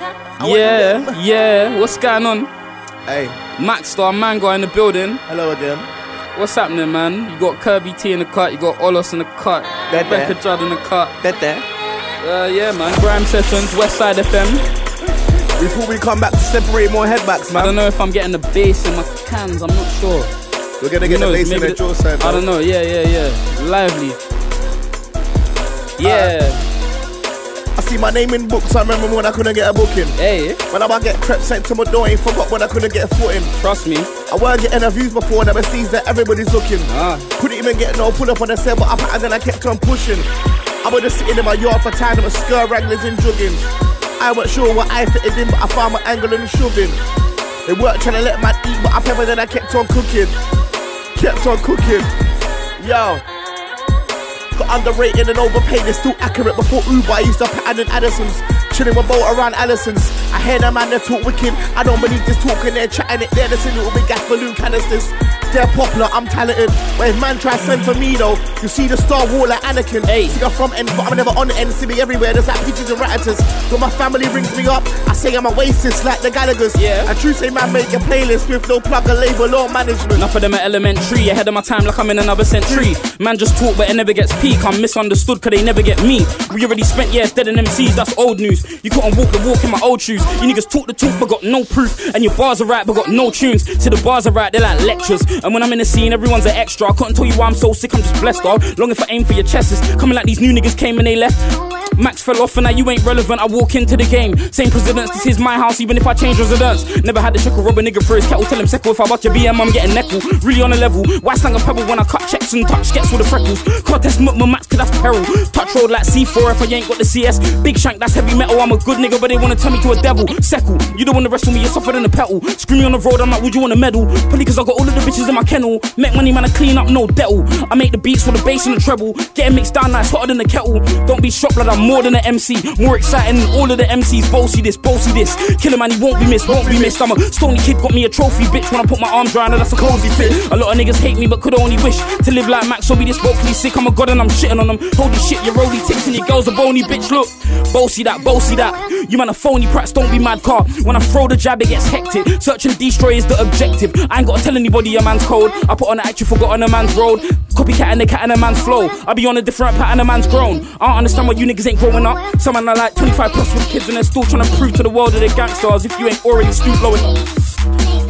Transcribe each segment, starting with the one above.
Yeah, yeah. What's going on? Hey, Max Star Manga in the building. hello again. What's happening, man? You got Kirby T in the cut. You got Olos in the cut. There, Rebecca there. Judd in the cut. That there. Uh, yeah, man. Grime Sessions, Westside FM. Before we come back to separate more headbacks, man. I don't know if I'm getting the bass in my cans. I'm not sure. we're gonna Who get the knows? bass in the jaw side. I don't know. Yeah, yeah, yeah. Lively. Yeah. I see my name in books. I remember when I couldn't get a booking. hey, When I get crep sent to my door, ain't forgot when I couldn't get a foot in. trust me. I weren't getting interviews before, never sees that everybody's looking. Ah. Couldn't even get no pull up on the set, but and then I kept on pushing. I was just sitting in my yard for time, with skirt wranglers and jogging. I wasn't sure what I fitted in, but I found my angle and shoving. They weren't trying to let man eat, but I pepper then I kept on cooking. Kept on cooking. Yo. Got underrated and overpaid, it's still accurate. Before Uber, I used to pattern in Addison's. Chilling with boat around Allison's. I hear them man, they talk wicked. I don't believe this talking, they're chatting it. They're just a little bit gas balloon canisters. They're popular, I'm talented. When man try send for me though, you see the star wall like Anakin. Hey. See, I'm from end, but I'm never on the end. See me everywhere, there's like pigeons and ratters. When my family rings me up, I say I'm a oasis like the Gallagher's. Yeah. And true say man make a playlist with no plug or label or management. Enough of them are elementary, ahead of my time like I'm in another century. Man just talk but it never gets peak. I'm misunderstood cause they never get me. We already spent years dead in MCs, that's old news. You couldn't walk the walk in my old shoes. You niggas talk the talk but got no proof. And your bars are right but got no tunes. See the bars are right, they're like lectures. And when I'm in the scene, everyone's an extra. I couldn't tell you why I'm so sick, I'm just blessed, dog. Long if I aim for your chest, it's coming like these new niggas came and they left. Max fell off and now you ain't relevant. I walk into the game. Same presidents, this is my house, even if I change residence. Never had to check a rubber nigga for his kettle. Tell him second if I bust your BM, I'm getting neckle. Really on a level. Why slang a pebble when I cut checks and touch gets with the freckles? Contest my max, cause that's peril. Touch road like C4 if I ain't got the CS. Big shank, that's heavy metal. I'm a good nigga, but they wanna turn me to a devil. Seckle, you don't wanna wrestle me, you're softer than a petal. Screaming on the road, I'm like, would you want a medal? Probably cause I got all of the bitches in my kennel. Make money, man, I clean up, no debtle. I make the beats with the bass and the treble. Getting mixed down nice, hotter than the kettle. Don't be shocked, like I'm more than an MC. More exciting than all of the MCs. Bossy this, bossy this. Killer man, he won't be missed, won't be missed. I'm a stony kid, got me a trophy, bitch. When I put my arms around her, that's a cozy fit. A lot of niggas hate me, but could only wish to live like Max or be this vocally sick. I'm a god and I'm shitting on them. Holy shit, your rolly ticks and your girl's a bony bitch. Look, bossy that, bossy that. You man a phony prats, don't be mad car. When I throw the jab, it gets hectic. Search and destroy is the objective. I ain't gotta tell anybody a man's code. I put on the actually forgot on a man's road. Copycat and the cat and a man's flow. I be on a different pattern, a man's grown. I don't understand why you niggas ain't growing up. Some man are like 25 plus with kids and they're still trying to prove to the world that they're gangsters if you ain't already still blowing up.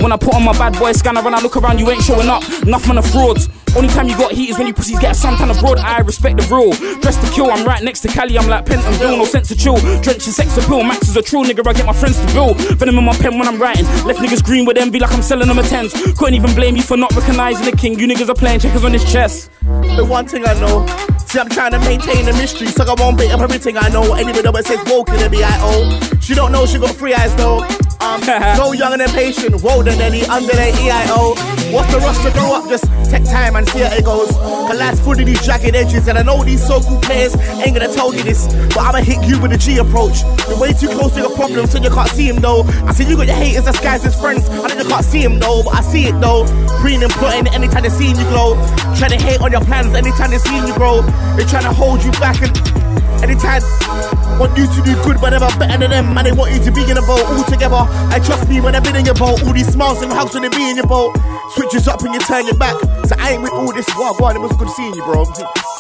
When I put on my bad boy scanner and I look around, you ain't showing up. Man of frauds. Only time you got heat is when you pussies get some kind of broad. I respect the rule. Dressed to kill, I'm right next to Cali. I'm like Pentonville, no sense to chill. Drenched in sex appeal. Max is a true nigga, I get my friends to bill. Venom in my pen when I'm writing. Left niggas green with envy like I'm selling them a tens. Couldn't even blame you for not recognizing the king. You niggas are playing checkers on his chest. The one thing I know, see I'm trying to maintain a mystery, so I won't bait up everything I know. Anybody that says woke in the B.I.O. She don't know she got three eyes though. Um, so young and impatient, whoa than any under the EIO. What's the rush to grow up? Just take time and see how it goes. Cause life's full of these jagged edges, and I know these so-called players ain't gonna tell you this, but I'ma hit you with a G approach. You're way too close to your problems, so you can't see him though. I see you got your haters disguised as friends, I know you can't see him though, but I see it though. Preening and plotting anytime they see you glow. Trying to hate on your plans anytime they see you grow. They trying to hold you back and anytime want you to do good, but never better than them. Man, they want you to be in a boat all together. And trust me, when I've been in your boat, all these smiles and hugs when they be in your boat. Switches up and you turn your back. So I ain't with all this. Go on, it was good seeing you, bro.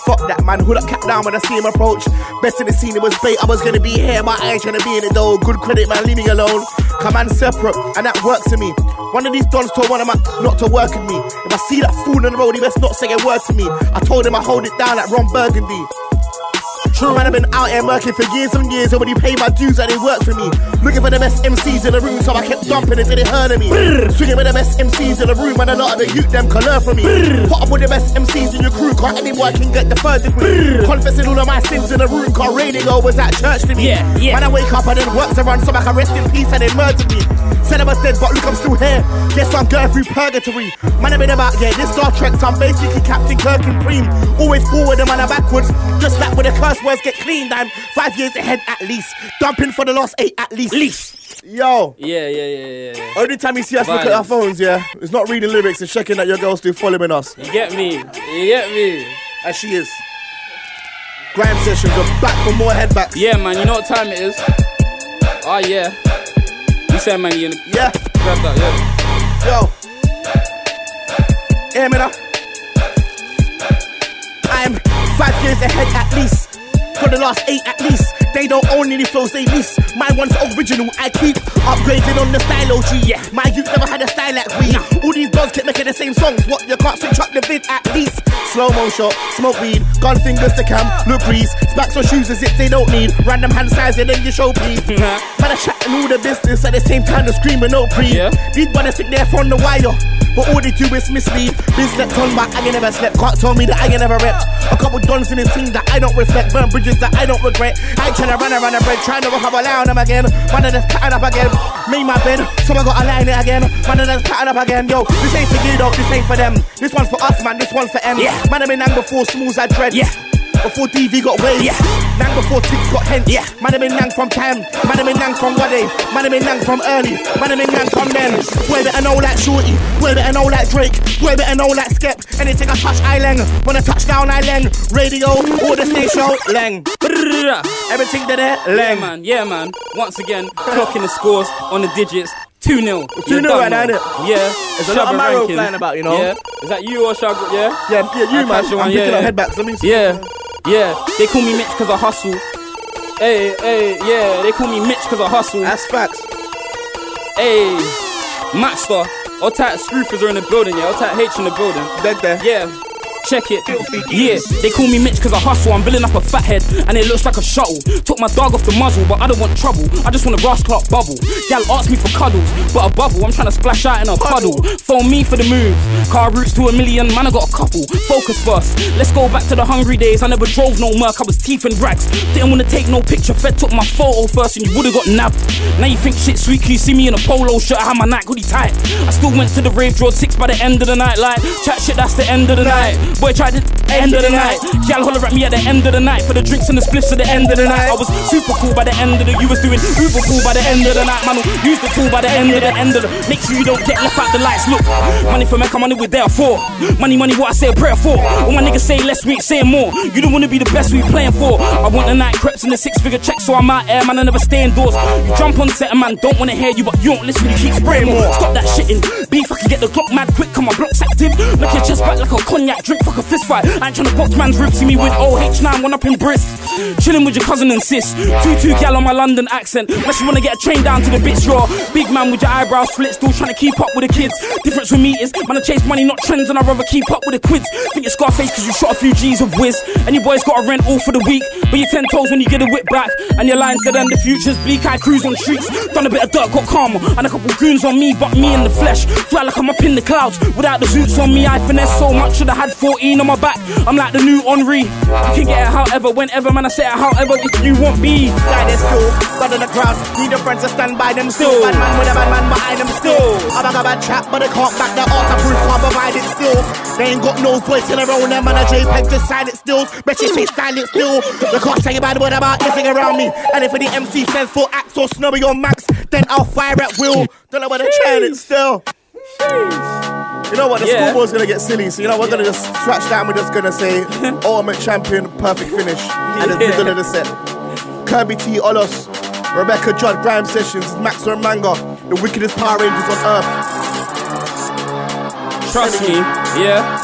Fuck that, man. Hood up, cap down when I see him approach. Best in the scene, it was bait. I was gonna be here, my eye to be in it though. Good credit, man. Leave me alone. Come on, separate, and that works for me. One of these dons told one of my not to work with me. If I see that fool on the road, he best not say a word to me. I told him I hold it down like Ron Burgundy. True man, I've been out here working for years and years. Nobody paid my dues and they work for me. Looking for the best MCs in the room, so I kept dumping until they heard of me. Swinging with the best MCs in the room, and a lot of the youth them can learn from me. Put up with the best MCs in your crew, cause anyone can get the third degree. Confessing all of my sins in the room, cause radio was at church to me. Yeah, yeah. Man, I wake up and then works around, so I can rest in peace and they murdered me. Said I was dead, but look, I'm still here. Guess I'm going through purgatory. Man, I've been about, yeah, this Star Trek, so I'm basically Captain Kirk and Preem. Always forward and man, I'm backwards. Just like with the curse words get cleaned, I'm five years ahead at least. Dumping for the last eight at least. Least. Yo. Yeah, yeah, yeah, yeah, yeah. Only time you see us look at our phones, yeah, it's not reading lyrics, it's checking that your girl's still following us. You get me? You get me? As she is. Grime sessions are back for more headbacks. Yeah, man. You know what time it is? Oh yeah. You said man, you Yeah. grab that, yeah. Yo. Me now? I'm five years ahead at least. For the last eight at least. They don't own any flows, they lease. My one's original, I keep upgrading on the style OG. Yeah. My youth never had a style like we. All these dogs keep making the same songs. What, you can't switch up the vid at least. Slow mo shot, smoke weed, gun fingers to cam, look grease. Spacks on shoes as if they don't need. Random hand sizing and then you show please. Man, I chatting all the business at the same time, they're screaming no pre. Yeah. These brothers think they're from the wire. But all they do is mislead. Been slept on, but I ain't never slept. Can't tell me that I ain't never repped. A couple dons in this team that I don't respect. Burn bridges that I don't regret. I ain't tryna run around the bread, trying to recover line on them again. Man, of that's patting up again. Made my bed, so I gotta line it again. Man, of that's patting up again. Yo, this ain't for you, though. This ain't for them. This one's for us, man. This one's for M. Yeah. Man, I've been nang before smooths I dread. Yeah. Before DV got waves. Yeah. Nang before Ticks got hence. Yeah. Man, I've been nang from time. Man, I've been nang from Wade. Man, I've been nang from early. Man, I've been nang from then. Way better know like Shorty. Way better know like Drake. Way better know like Skep. Anything I touch, I lang. When I touch down, I lang. Radio, all the station, lang. Brrrr. Everything that there, Yeah, man. Yeah, man. Once again, clocking the scores on the digits. 2 0. 2-0 right now, innit? Yeah. There's a lot of marrow flying about, you know? Yeah. Is that you or Shag? Yeah? Yeah, yeah, you I man. I'm on, picking yeah. up headbacks. Let me see. Yeah, yeah. They call me Mitch because I hustle. Hey, hey, yeah. They call me Mitch because I hustle. That's facts. Hey, Maxsta. Or type Scroofers are in the building, yeah. Or type H in the building. Dead there. Yeah. Check it. Yeah, they call me Mitch cause I hustle. I'm building up a fat head and it looks like a shuttle. Took my dog off the muzzle, but I don't want trouble. I just want a Ross Clark bubble. Gal asked me for cuddles, but a bubble. I'm trying to splash out in a puddle. Phone me for the moves. Car routes to a million, man, I got a couple. Focus first. Let's go back to the hungry days. I never drove no Merc, I was teeth and rags. Didn't wanna take no picture. Fed took my photo first and you would've got nabbed. Now you think shit sweet, can you see me in a polo shirt? I had my night hoodie tight. I still went to the rave, draw six by the end of the night. Like, chat shit, that's the end of the night. Boy, tried to end of the night. Gal holler at me at the end of the night for the drinks and the spliffs at the end of the night. I was super cool by the end of the. You was doing uber cool by the end of the night, man. Use the tool by the end of the end of the. Make sure you don't get left out the lights. Look, money for Mecca, money we're there for. Money, money, what I say a prayer for. All my niggas say less, we ain't saying more. You don't wanna be the best we playing for. I want the night creps and the six figure check, so I'm out here, man. I never stay indoors. You jump on set, and man, don't wanna hear you, but you don't listen. You keep spraying more. Stop that shitting. Beef, I can get the clock mad quick. Come on, block's active. Look your chest back like a cognac drink. Fuck a fist fight. I ain't tryna box man's ribs. See me with OH9, one up in Brisk. Chilling with your cousin and sis. Two two gal on my London accent. Unless you wanna get a train down to the bits, raw. Big man with your eyebrows split, still trying to keep up with the kids. Difference with me is, man, I chase money, not trends, and I'd rather keep up with the quids. Think you're Scarface cause you shot a few G's of whiz. And your boys gotta rent all for the week. But you're ten toes when you get a whip back. And your lines dead and the future's bleak. I cruise on streets. Done a bit of dirt, got karma. And a couple goons on me, but me in the flesh. Fly like I'm up in the clouds. Without the zoots on me, I finesse so much. Should've had 14 on my back. I'm like the new Henri. You can get it however, whenever, man. I say it however if you want me. Guy that's still, but in the crowd, need a friend to stand by them still. Bad man with a bad man behind them still. I bag a bad chat, but they can't back the arts. I proof can't provide it still. They ain't got no voice in their own, them and a JPEG just silent still. Bet you stay silent still. They can't say a bad word about anything around me. And if any MC says for acts or snobby or max, then I'll fire at will. Don't know where they're trying it still. You know what? The Yeah. scoreboard's gonna get silly, so you know we're gonna just scratch that and we're just gonna say ultimate champion, perfect finish, and it's the middle of the set. Kirby T. Olos, Rebecca Judd, Grime Sessions, Max Manga, the wickedest Power Rangers on earth. Trust me, yeah.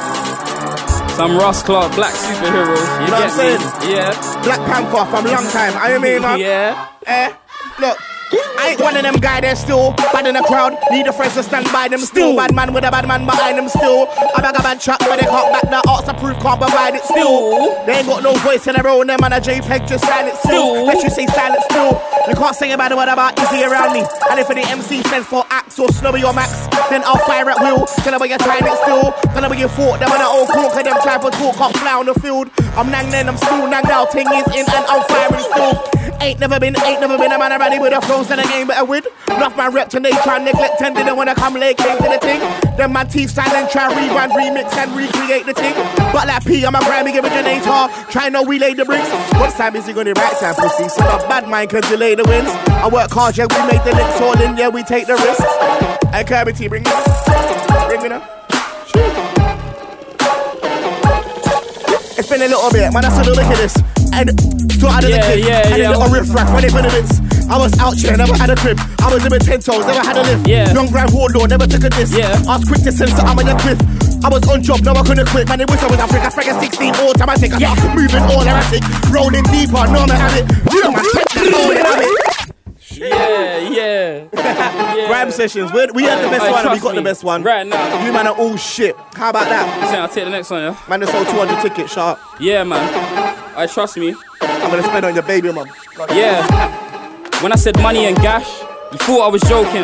Some Ross Clark black superheroes. You know what I'm me? saying? Yeah. Black Panther from long time. I mean, man. Yeah. Eh, look. I ain't one of them guy there still. Bad in the crowd, need a friend to stand by them still. Bad man with a bad man behind them still. I bag a bad chat, but they can't back the arts to prove, can't provide it still. They ain't got no voice in their own, them and a JPEG just silent still. Let you say silent still. You can't say about the word about easy around me. And if any MC sends for axe or snobby or max, then I'll fire at will. Tell them where you're trying it still. Tell them where you fought, them and the old cook, them try for talk, can't fly on the field. I'm nang then, I'm still nang now. Ting is in and I'm firing still. Ain't never been, ain't never been a man already with a froze and a game better with. Enough my rep and try and neglect and didn't wanna come late, came to the thing. Then my teeth silent, try rewind, remix and recreate the thing. But like P, I'm a Grammy originator. Try no relay the bricks. What time is he gonna right time, pussy? So a bad mind can delay the wins. I work hard, yeah, we make the links all in, yeah, we take the risks. Hey, Kirby T, bring me up. Bring me up. It's been a little bit, man. I said, look at this. And so I did Yeah, the kid. yeah, and yeah, a little riff raff when they put the bits. I was out here, never had a crib. I was living ten toes, never had a lift. Yeah. Young grand warlord, never took a diss. Yeah. I was quick to sense that I'm on your cliff. I was on job, now I couldn't quit. Man, it wish I was Africa, Africa 16 all time. I Yeah. start moving all erratic, rolling deeper, no man have it. You know my take all have it. Yeah, yeah. yeah. Grime sessions, we, we had the best Hey, one and we got the best one. Right now. You man are all shit. How about that? Listen, I'll take the next one, yeah? Man, they sold 200 tickets, sharp. Yeah, man. I trust me. I'm gonna spend on your baby, mum. Yeah. When I said money and gash, you thought I was joking.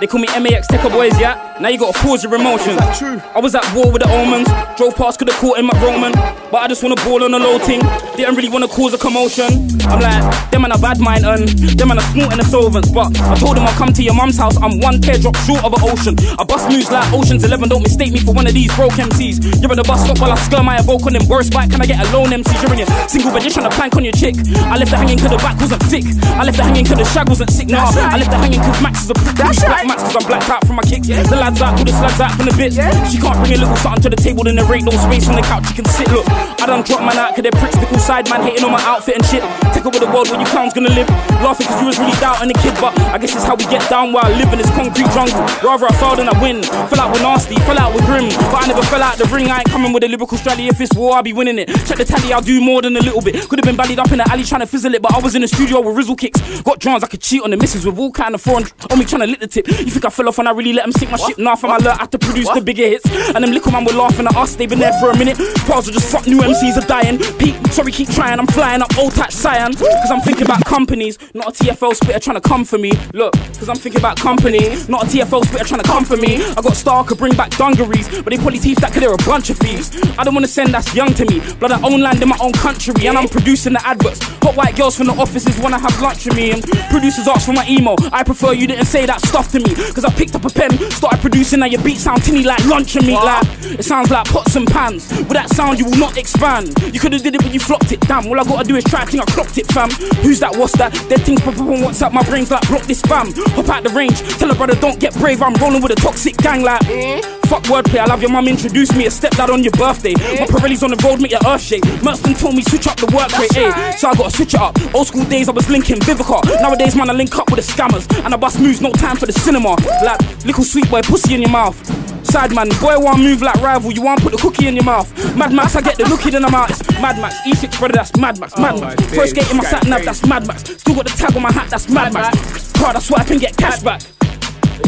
They call me MAX Tecker Boys, yeah? Now you gotta pause your emotions. true? I was at war with the omens. Drove past, could've caught him at Roman. But I just wanna ball on a low ting. Didn't really wanna cause a commotion. I'm like, them man a bad mind and them man a snorting the solvents. But I told them I'll come to your mum's house. I'm one teardrop short of an ocean. I bust moves like Ocean's 11. Don't mistake me for one of these broke MCs. You're at the bus stop while I skir my evoke on them worst bike. Can I get a loan MC? You're in your single bed, you're trying to plank on your chick. I left the hanging cause the back wasn't thick. I left the hanging cause the shag wasn't sick. Nah, I left her hanging cause Max is a prick. That's Black right. Max cause I'm blacked out from my kicks. Yeah. The lads out, all the slads out from the bits. She can't bring a little something to the table, then there ain't no space on the couch you can sit. Look, I done drop man out cause they're pricks, cool side man hating on my outfit and shit. Take over the world where you clowns gonna live. Laughing cause you was really doubting the kid, but I guess it's how we get down while I live in this concrete jungle. Rather I fall than I win. Fell out with nasty, fell out with grim. But I never fell out the ring, I ain't coming with a lyrical strategy. If it's war, I'll be winning it. Check the tally, I'll do more than a little bit. Could have been ballied up in the alley trying to fizzle it, but I was in the studio with Rizzle Kicks. Got drums, I could cheat on the misses with all kind of foreign on me trying to lick the tip. You think I fell off and I really let them sink my ship? Nah, learn I had to produce the bigger hits. And them little man were laughing at us, they been there for a minute. Pause are just fuck new MCs are dying. Pete, sorry, keep trying, I'm flying up old touch cyan. Cause I'm thinking about companies, not a TFL spitter trying to come for me. Look, cause I'm thinking about companies, not a TFL spitter trying to come for me. I got Star could bring back dungarees, but they probably teeth that cause they're a bunch of thieves. I don't wanna send that's young to me. Blood, I own land in my own country, and I'm producing the adverts. Hot white girls from the offices wanna have lunch with me, and producers ask for my email. I prefer you didn't say that stuff to me, cause I picked up a pen, started producing, now your beat sound tinny like lunch and meat. Like, it sounds like pots and pans. With that sound, you will not expand. You could've did it, but you flopped it. Damn, all I gotta do is try, I think I clocked it, fam. Who's that? What's that? Dead things pop up on WhatsApp, my brain's like, block this fam. Hop out the range, tell a brother, don't get brave, I'm rolling with a toxic gang, like, fuck wordplay. I love your mum, introduce me a stepdad on your birthday. My Pirelli's on the road, make your earth shake. Merston told me switch up the work rate, ayy. So I gotta switch it up. Old school days, I was linking Vivica. Nowadays, man, I link up with the scammers. And I bust moves, no time for the cinema. Like, little sweet boy, pussy in your mouth. Side man, boy, want move like rival, you want put the cookie in your mouth. Mad Max, I get the lookie in the mouth. It's Mad Max, E6 brother, that's Mad Max, Mad Oh Max. First gate in my sat nav, that's Mad Max. Still got the tag on my hat, that's Mad, Max. Card I swipe and get cash back.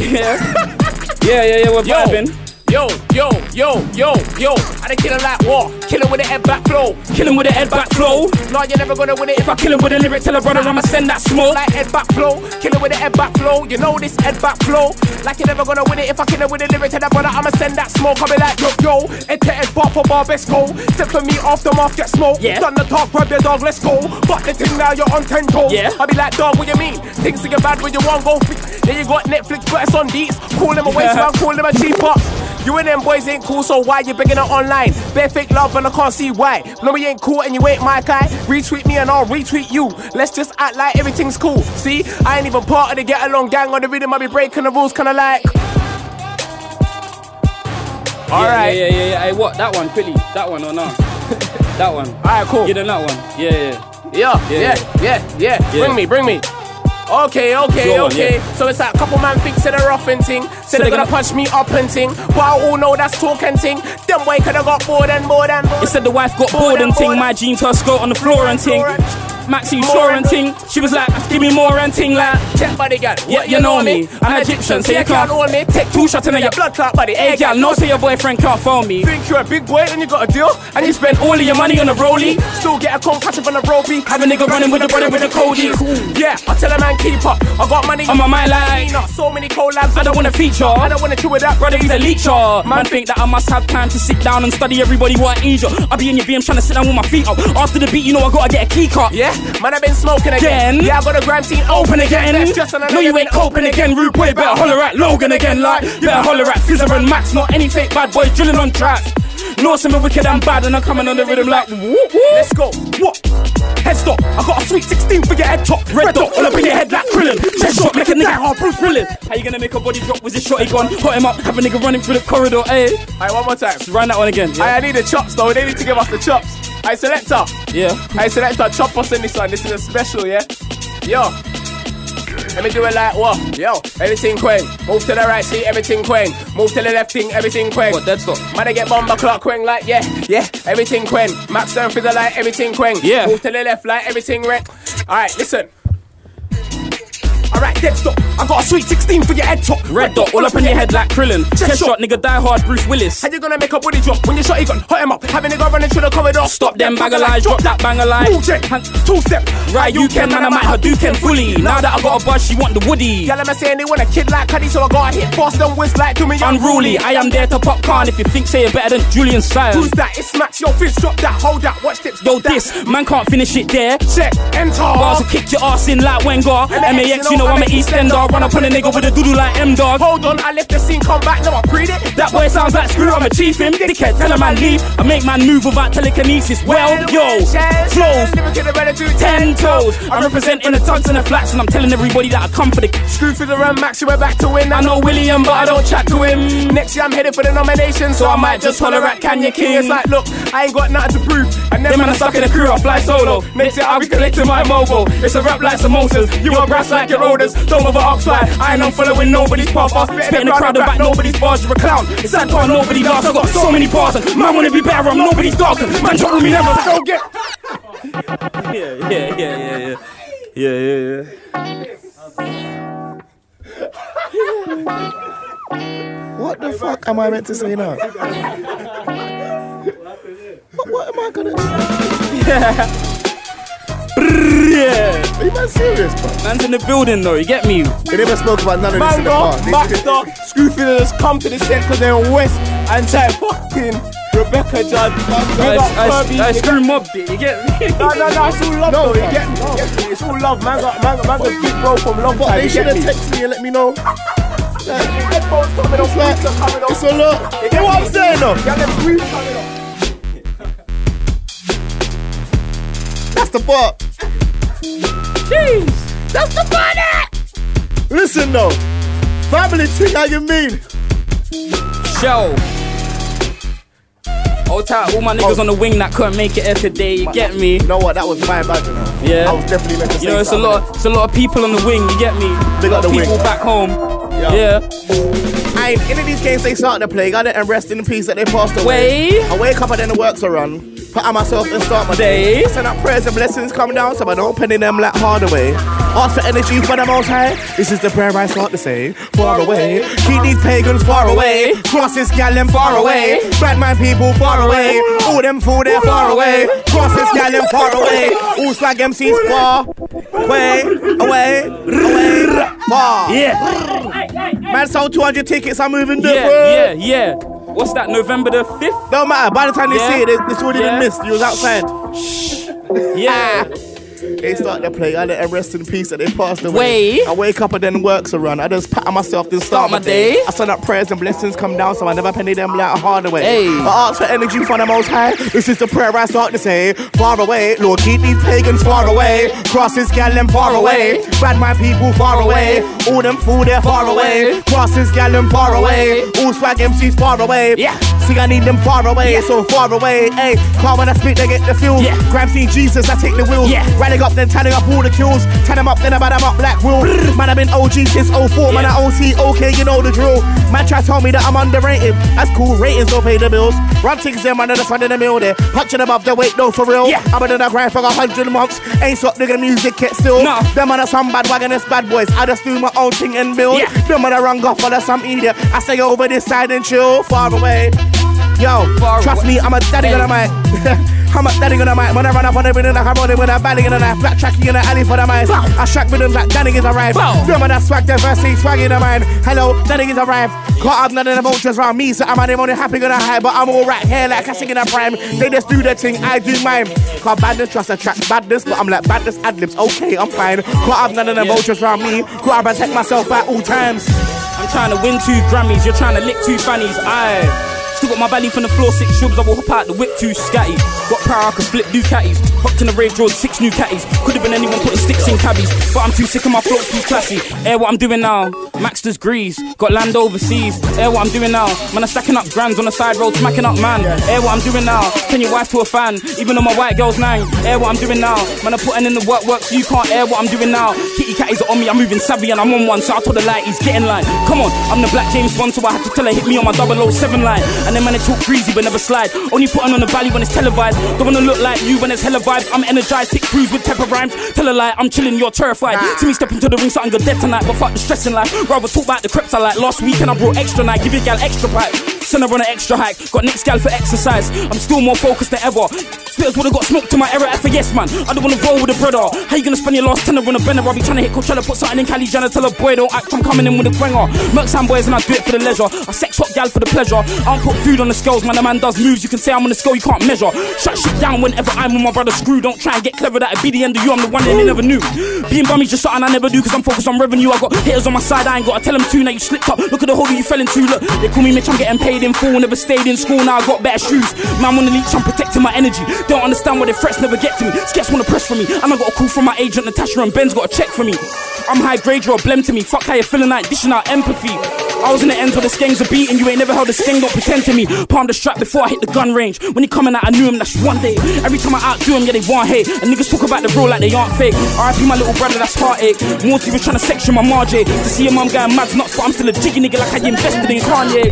Yeah. yeah, yeah, yeah, we're vibing. Yo, yo, yo, yo, yo. I done kill him like what? Kill him with the head back flow. Kill him with a head back flow. No, you're never gonna win it If I kill him with a lyric, tell a brother I'ma send that smoke. like head back flow. Kill him with the head back flow. You know this head back flow. Like you're never gonna win it if I kill him with a lyric tell a brother. I'ma send that smoke. I'll be like yo yo. Head to head bar for bar best go. Step for me off the mark get smoke. Yeah. Done the talk, grab your dog, let's go. But the thing now you're on ten toes. Yeah. I'll be like dog, what you mean? Things to get bad when you want go. Then you got Netflix, but it's on beats. Call them a waste man, call them a cheaper. You and them boys ain't cool, so why you begging it online? Bare fake love, and I can't see why. No, we ain't cool, and you ain't my guy. Retweet me, and I'll retweet you. Let's just act like everything's cool. See, I ain't even part of the get along gang on the rhythm. I be breaking the rules, kinda like. Alright. Yeah, yeah, yeah, yeah. Hey, what? That one, quickly. That one or not? that one. Alright, cool. You in that one. Yeah. Yeah, Yeah, yeah, yeah, yeah. Yeah. Bring me, bring me. Okay, okay, on, okay. yeah. So it's like a couple man say they're rough and ting. Say they're they gonna gonna- punch me up and ting. But I all know that's talk and ting. Them way coulda got more than more than more. It said the wife got bored and ting. My jeans her skirt on the floor and ting. And- sure and- ting. She was like, give me more and ting like. Check body. Yeah, you know me. I'm Egyptian, so you can't me. Take two shots in your blood clot body. Hey, girl, no say your boyfriend can't phone me. Think you're a big boy and you got a deal and you spend All of your money on a rollie. Still get a concussion from a ropey. Have a nigga running with the brother with the Cody. Yeah, I tell a man keep up. I got money On my mind like- so many collabs. I don't wanna feature. I don't wanna chew with that Brother, he's a leecher. Man think that I must have time to sit down and study everybody what I injure. I be in your BM trying to sit down with my feet up. After the beat, you know I gotta get a key cut. Yeah, man, I've been smoking again. Again? Yeah, I got a gram scene Open again. An No, you ain't coping again. Rude boy, better holler at Logan again. Like, you better holler at Fizzer and Max. Not any fake bad boys drilling on tracks. Know some wicked and bad, and I'm coming on the rhythm like, whoop, whoop. Let's go. What? Head stop. I got a sweet 16 for your head top. Red dot, all up in your head like Krillin. Chest shot, make a nigga hard Bruce Willis. How you gonna make a body drop? Was his shotty gone? Hot him up, have a nigga running through the corridor. eh? Alright, one more time. run that one again. I, Yeah. I need the chops though. They need to give us the chops. I selector. yeah. I selector. Chop us in this one. This is a special, yeah. Yo. Let me do it like what? Yo, everything quang. Move to the right, see everything quang. Move to the left, thing, everything quang. What, dead stop? Man, I get bomber clock quang like yeah, yeah, everything quang. Max down for the light, everything quang. Yeah. Move to the left, like everything red. Alright, listen. Alright, dead stop. I got a sweet 16 for your head top. Red dot all up in your head like Krillin. Chest shot, nigga, die hard, Bruce Willis. How you gonna make a body drop when you shot your gun? Hot him up, have a nigga running through the corridor. Stop them bag of lies, drop that bang of lies. Move check, Hand- two step. Right, you can, man, I might Hadouken fully. Now that I got a buzz, she want the woody. Girl, I'm saying they want a kid like Cuddy, so I gotta hit fast and whiz like to me. Unruly, I am there to pop Khan if you think say it better than Julian Styles. Who's that? It's Max, yo, fist, drop that, hold that, watch tips. Yo, this, man can't finish it there. check, enter. Bars will kick your ass in like Wenger. MAX, you know I'm an East Eastender. Run up on a nigga with a doodle like M Dog. Hold on, I left the scene, come back, now I pre it. That boy sounds like screw, I'm a chief him. Dickhead, tell him I leave. I make man move without telekinesis. Well, yo, flows, ten toes. I'm representing the tugs and the flats, and I'm telling everybody that I come for the. Screw for the run, Max, you were back to win. I know William, but I don't chat to him. Next year I'm headed for the nomination, so I might just holler at Kanye King. It's like, look, I ain't got nothing to prove. I never Them man are stuck in the crew, I fly solo. Next year I'll be collecting my mobile. It's a rap like samosas. You a brass like your orders. Don't over ox fly. I ain't on following nobody's path. I spit in the crowd about nobody's bars. You're a clown. It's that part nobody laughs. I got so many bars. And man wanna be better. I'm nobody's dog. Man try me never. Don't get. Yeah, yeah, yeah, yeah, yeah. Yeah, yeah, What the fuck am I meant to say now? what, what am I gonna yeah. Are you man serious, bro? Man's in the building though, you get me? They never spoke about none of this in the past. They- Baxter, Screwfingers come to the set because they're west and try fucking Rebecca Judd. I, I, I, I screw mobbed it, you get me? No, no, no, it's all love No, though, you get me? you get me? It's all love, man. Got, man, man, got big bro from long But time, they should have texted me and let me know. Headphones coming off, like, coming off. it's a lot. You know what I'm saying though? Yeah, them coming off. That's the part. Jeez. That's the part. Listen though. Family thing, how you mean? Show. Hold tight, all my niggas Oh. on the wing that couldn't make it here today, you get me? You know what? That was my bad, you know. Yeah. I was definitely meant to say You know, it's a something. lot, it's a lot of people on the wing. You get me? Big a up lot of the people wing. back home. Yeah. Yeah. I ain't in these games they start to play. Got it and rest in peace that they passed away. Way. I wake up and then the works are run. Put on myself and start my day. Send up prayers and blessings come down so I don't penny them like hard away. Ask for energy for the most high. This is the prayer I start to say. Far away. Keep these pagans far away. Cross this gal them far away. Bad man people far away. All them fool they're far away. Cross this gal them far away. All slag MCs far away, away, away, far. Yeah. Man sold 200 tickets, I'm moving different. Yeah, yeah, yeah. What's that, November the 5th? Don't matter. By the time they Yeah. see it, it- it's already Yeah. been missed. You was outside. Shh. Yeah. They start to play. I let them rest in peace that they passed away. Way. I wake up and then works a run. I just pat myself, then start, Start my day. I send up prayers and blessings come down, so I never penny them like a hard away. Hey. I ask for energy from the most high. This is the prayer I start to say. Far away, Lord, keep these pagans far away. Cross this gal them far away. Bad my people far away. All them fool they're far away. Cross this gal them far away. All swag MCs far away. Yeah. See, I need them far away, so far away. Hey, car when I speak, they get the feel. Yeah. Graham seen Jesus, I take the wheel. Yeah. Riding up, then tanning up all the kills. Tan them up, then I bad them up black will. Man, I've been OG since 04. Man, I OC, okay, you know the drill. Man, try tell me that I'm underrated. That's cool, ratings don't pay the bills. Run things them under the front of the mill there. Punching above the weight, though, for real. Yeah. I've been in the grind for a hundred months. Ain't stop nigga, the music get still. No. Them man are some bad wagon, it's bad boys. I just do my own thing and build. Yeah. Them man are run off for the some idiot. I stay over this side and chill, far away. Yo, Far trust away. me, I'm a daddy Hey. on the mic. I'm a daddy on the mic. When I run up on everything, like I'm running with a bally in the knife. Black tracking in the alley for the mic. I track them like Danny is arrived. Them man that swag thing, swag in the mind. Hello, Danny is arrived. Caught up none of the vultures around me, so I'm only only happy gonna hide. But I'm alright here, like sing in a prime. They just do their thing, I do mine. Cause badness trust attract badness, but I'm like badness ad libs. Okay, I'm fine. Caught up none of the vultures around me. Caught up protect myself at all times. I'm trying to win two Grammys, you're trying to lick two fannies. Aye. Still got my belly from the floor, six shubs, I will hop out the whip two scatty. Got I could flip Ducatis. Hopped in the rave, drove six new catties. Could have been anyone putting sticks in cabbies. But I'm too sick of my flow, too classy. Air what I'm doing now. Maxsta's grease, got land overseas. Air what I'm doing now. Man, I'm stacking up grands on the side road, smacking up man. Air what I'm doing now. Turn your wife to a fan, even though my white girl's nine. Air what I'm doing now. Man, I'm putting in the work, work, so you can't air what I'm doing now. Kitty catties are on me, I'm moving savvy and I'm on one, so I told the light, he's getting line. Come on, I'm the black James Bond, so I had to tell her hit me on my 007 line. And then man, they talk greasy but never slide. Only putting on the valley when it's televised. Don't wanna look like you when it's hella vibes. I'm energized, tick crews with pepper rhymes. Tell a lie, I'm chilling, you're terrified. See me step into the ring, something go dead tonight, but fuck the stress in life. Rather talk about the creps I like. Last weekend I brought extra night, give your gal extra pipe. Send her on an extra hike, got next gal for exercise. I'm still more focused than ever. Spitters would've got smoked to my era for yes man. I don't wanna roll with a brother. How you gonna spend your last tenner on a bender? I'll be trying to hit Coachella, put something in Cali, Jana, tell a boy don't act, I'm coming in with a quanger. Mercs and boys and I do it for the leisure. I sex hot gal for the pleasure. I don't put food on the scales, man. The man does moves. You can say I'm on the scale, you can't measure. Shut shit down whenever I'm with my brother Screw. Don't try and get clever, that'd be the end of you. I'm the one that they never knew. Being bummy just something I never do, cause I'm focused on revenue. I got hitters on my side, I ain't gotta tell them to. Now you slipped up, look at the hole that you fell into. Look, they call me Mitch, I'm getting paid in full. Never stayed in school, now I got better shoes. Man, on the leech, I'm protecting my energy. Don't understand why their threats never get to me. Skets wanna press for me. And I got a call from my agent, Natasha, and Ben's got a check for me. I'm high grade, you're a blem to me. Fuck how you feeling like dishing out empathy. I was in the ends where the skangs are beating. You ain't never held a skeng, don't pretend to me. Palm the strap before I hit the gun range. When he coming out, I knew him, that's one day. Every time I outdo him, yeah, they want hate. And niggas talk about the real like they aren't fake. RIP my little brother, that's heartache. Morty was trying to section my Marjay. To see your mum going mad nuts, but I'm still a jiggy nigga like I invested in Kanye.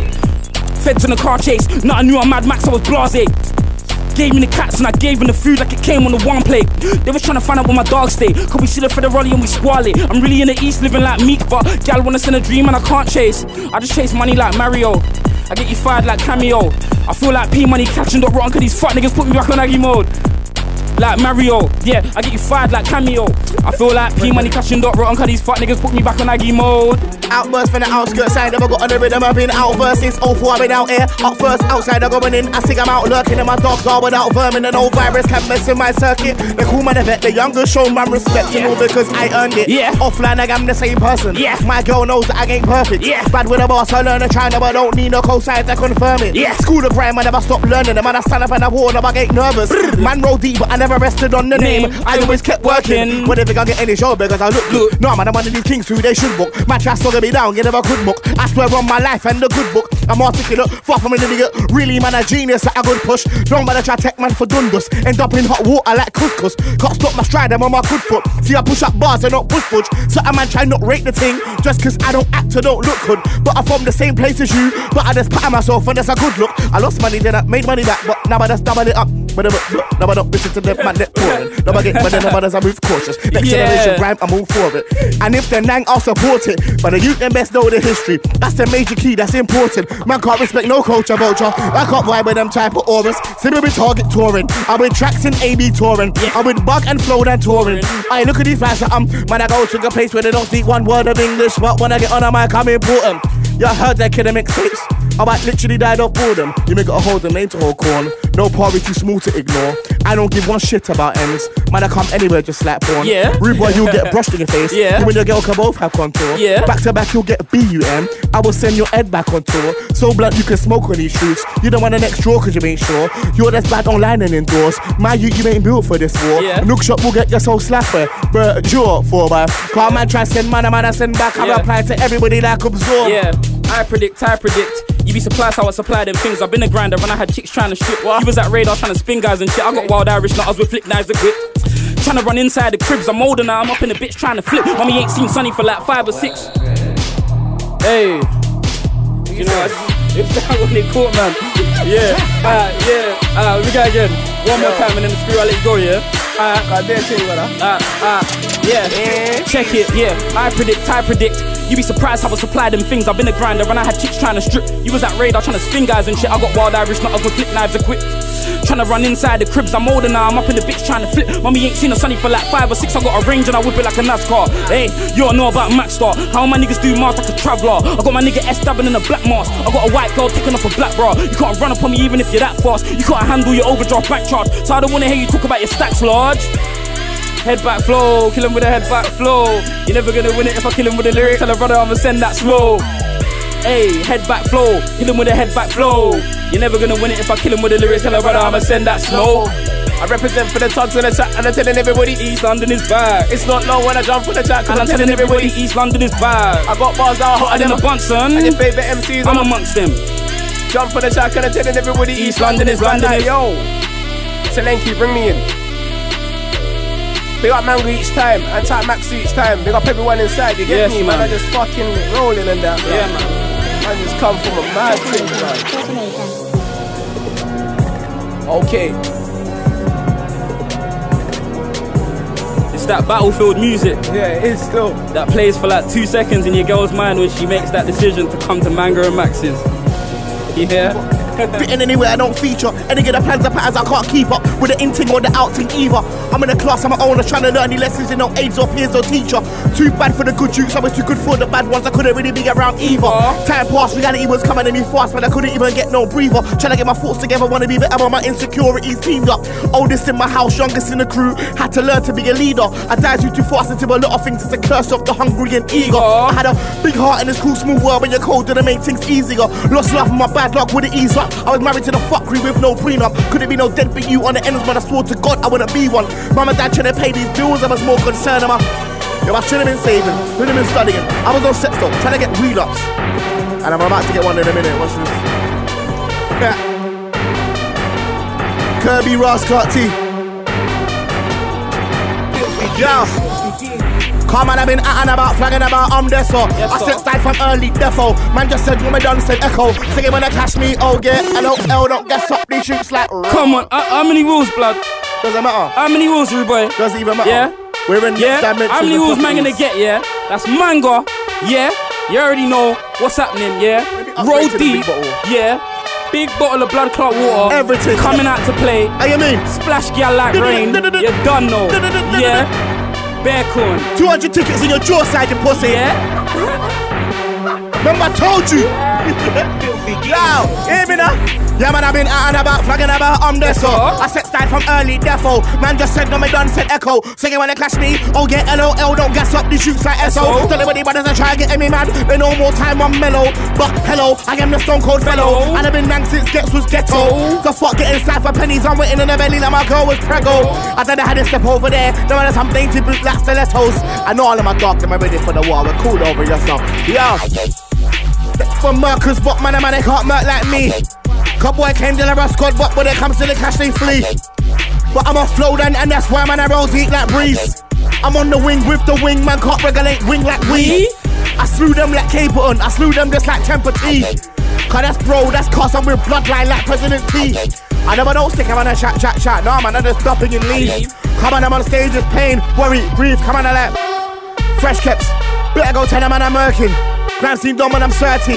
Feds in a car chase, not I knew I'm Mad Max, I was blase. Gave me the cats and I gave him the food like it came on the one plate. They was trying to find out where my dogs stay. Could we see the Federale and we squall it? I'm really in the east living like Meek, but gal wanna send a dream and I can't chase. I just chase money like Mario. I get you fired like Cameo. I feel like P Money catching Dot Rotten cause these fuck niggas put me back on Aggie mode. Like Mario, yeah, I get you fired like Cameo. I feel like P Money catching Dot Rotten cause these fuck niggas put me back on Aggie mode. Outburst from the outskirts, I never got on the rhythm. I've been outburst since 04, I've been out here. Up first, outside, I'm going in. I think I'm out lurking, and my dogs are without vermin. And no virus can mess in my circuit. They call man a vet, the younger show man respect and all because I earned it. Yeah. Offline, like I'm the same person. Yeah. My girl knows that I ain't perfect. Yeah. Bad with a boss, I learn to China, but don't need no cosign to confirm it. Yeah. School of grind, I never stop learning. The man, I stand up and I warn them, I get nervous. man roll deep, but I never rested on the name. Name. I always kept working. They think I get any show because I look good. No, man, I'm one of these kings who they should book. My trust gonna be down, you never could book. I swear on my life and the good book. I'm articulate, far from an idiot. Really, man, a genius at a good push. Don't matter try tech man for dundus. End up in hot water like couscous. Can't stop my stride, I'm on my good foot. See, I push up bars and not push push. So a man try not rate the thing just cause I don't act or don't look good. But I'm from the same place as you. But I just pat myself and that's a good look. I lost money, then I made money back. But now I just double it up. But now I don't listen to the man that pouring. Now I get, but then I move cautious. Next Yeah. generation grind, I move for it. And if the nang, I'll support it. But the youth them best know the history. That's the major key, that's important. Man can't respect no culture vulture. I can't vibe with them type of auras. See me with target touring. I'm with tracks and AB touring. I'm with bug and flow and touring. I look at these flies, I'm man, I go to a place where they don't speak one word of English. But when I get on a mic, I'm important. Y'all heard that kid make tapes. I might literally died of boredom. You make it a hold the name to hold corn. No party too small to ignore. I don't give one shit about ends. Man, I come anywhere just slap porn. Yeah. Rude boy, you'll get brushed in your face. Yeah. You and your girl can both have contour. Yeah. Back to back, you'll get BUM. I will send your head back on tour. So blunt, you can smoke on these shoots. You don't want the next draw cause you ain't sure. You're just bad online and indoors. My you, you ain't built for this war. Yeah. Nook shop will get your soul slapper. But sure, for by. Call man, try send man, a man, I send back. I Yeah. reply to everybody like absorb. Yeah, I predict, I predict. You be surprised how I supply them things. I've been a grinder when I had chicks trying to strip. You was at radar trying to spin guys and shit. I got wild Irish nutters with flick knives equipped. Trying to run inside the cribs. I'm older now. I'm up in the bitch trying to flip. Mommy ain't seen Sunny for like five or six. Hey, you know, I just, it's that when they caught, man. Yeah, uh, yeah. Uh, we go again. One more time and then the screw. I'll let you go. Yeah. God damn shit, brother. uh, uh, yeah. Check it, yeah. I predict, I predict. You be surprised how I supply them things. I've been a grinder and I had chicks trying to strip. You was at radar trying to spin guys and shit. I got wild Irish not a good flip knives equipped. Trying to run inside the cribs. I'm older now. I'm up in the bitch trying to flip. Mommy ain't seen a sunny for like five or six. I got a range and I whip it like a NASCAR. Hey, you all know about Maxsta. How my niggas do Mars like a traveler. I got my nigga S dabbing in a black mask. I got a white girl taking off a black bra. You can't run up on me even if you're that fast. You can't handle your overdraft back charge. So I don't wanna hear you talk about your stacks, large. Head back flow, kill him with a head back flow. You're never gonna win it if I kill him with a lyric. Tell a brother I'ma send that slow. Hey, head back flow, kill him with a head back flow. You're never gonna win it if I kill him with a lyric. Tell a brother I'ma send that slow. I represent for the tugs in the chat and I'm telling everybody East London is back. it's not long when I jump for the chat And I'm telling everybody East London is back. I got bars that are hotter than a Bunsen, And your favorite MCs, I'm I'm amongst them. jump for the track and I'm telling everybody East London is London. London is- Yo, Selenki, bring me in. Big up Manga each time and Type Max each time. Big up everyone inside. You get Yes, me, man. man. I just fucking rolling in that. Yeah, man. man. I just come from a mad thing, man. Okay. It's that battlefield music Yeah, it is still. that plays for like two seconds in your girl's mind when she makes that decision to come to Manga and Max's. You Fitting anywhere I don't feature. Any of the plans and patterns I can't keep up with the inting or the outing either. I'm in a class on my own, I'm trying to learn the lessons in no aids or peers or teacher. Too bad for the good jukes, I was too good for the bad ones. I couldn't really be around either. Time passed, reality was coming at me fast, but I couldn't even get no breather. Trying to get my thoughts together, wanna be better, but my insecurities teamed up. Oldest in my house, youngest in the crew. Had to learn to be a leader. I died too too fast into a lot of things. It's a curse of the hungry and eager. I had a big heart in this cool small world, but you're colder to make things easier. Lost love and my bad luck with the ease up. I was married to the fuckery with no prenup. Couldn't be no deadbeat you on the ends, but I swore to God I wouldn't be one. Mum and dad trying to pay these bills, I was more concerned. I'm Yo, I should have been saving, should have been studying. I was on set though, trying to get ups. And I'm about to get one in a minute. Watch this. Yeah. Kirby Ross Clark. Yeah. Come on, I've been at and about, flagging about, I'm there, so Yes, I set style from early defo. Man just said, woman done said echo. Singing when they catch me, oh, get, hello, L, don't guess up, these shoots like, Come on, uh, how many rules, blood? doesn't matter. How many rules, rude boy? Doesn't even matter. Yeah? We're in Yeah? dimensions How many rules man gonna get, yeah? That's Manga, yeah? You already know what's happening, yeah? upgrade Roll to the big deep, yeah? Big bottle of blood clot water. Everything. Coming out to play. How you mean? Splash gal like rain. You're done know. Yeah? Bear corn. 200 tickets in your jaw side, you pussy. Yeah? Remember I told you. Yo, hear me now? Yeah, man, I've been out and about, flagging about, I'm there, so. I set style from early defo. Man just said, no, me done said echo. Singing when they clash me, oh, get LOL, don't gas up, these shoots like SO. Tell everybody, brothers, I try to get me mad. They no more time, I'm mellow. But hello, I am the stone cold fellow. And I've been rank since Ghetts was ghetto. So? The fuck getting inside for pennies, I'm waiting in the belly like my girl was prego. I said I had to step over there, no matter some dainty boot like stilettos. I know all of my dogs, am I'm ready for the war? We're cool over yourself. Yeah. For Merkers, but man, man, they can't murk like me. Cause boy came to the squad, but when it comes to the cash, they flee. But I'm a flow then, and that's why man, I roll deep like breeze. I'm on the wing with the wing, man, can't regulate wing like we. I slew them like Capleton, I slew them just like Temper T. Cause that's bro, that's cause I'm with bloodline like President T. I never don't stick, I'm on a chat, chat, chat. No, man, I'm just stopping and leave. Come on, I'm on stage, it's pain, worry, grief. Come on, I like. Fresh caps. Better go tell them man I'm working. Grand scene done when I'm 30.